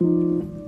Música